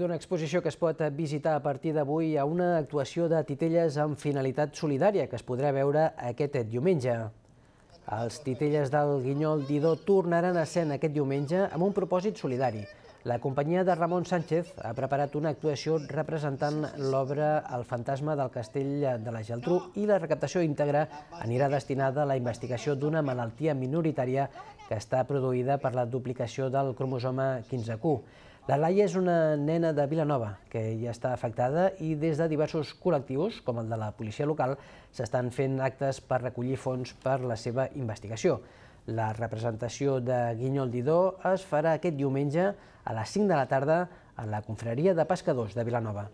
D'una exposició que es pot visitar a partir d'avui a una actuació de titelles amb finalitat solidària que es podrà veure aquest diumenge. Els titelles del Guinyol d'Idó tornaran a escena aquest diumenge amb un propòsit solidari. La companyia de Ramon Sánchez ha preparat una actuació representant l'obra El fantasma del castell de la Geltrú i la recaptació íntegra anirà destinada a la investigació d'una malaltia minoritària que està produïda per la duplicació del cromosoma 15Q. La Laia és una nena de Vilanova que ja està afectada i des de diversos col·lectius, com el de la policia local, s'estan fent actes per recollir fons per la seva investigació. La representació de Guinyol d'Idó es farà aquest diumenge a les 5 de la tarda a la confraria de pescadors de Vilanova.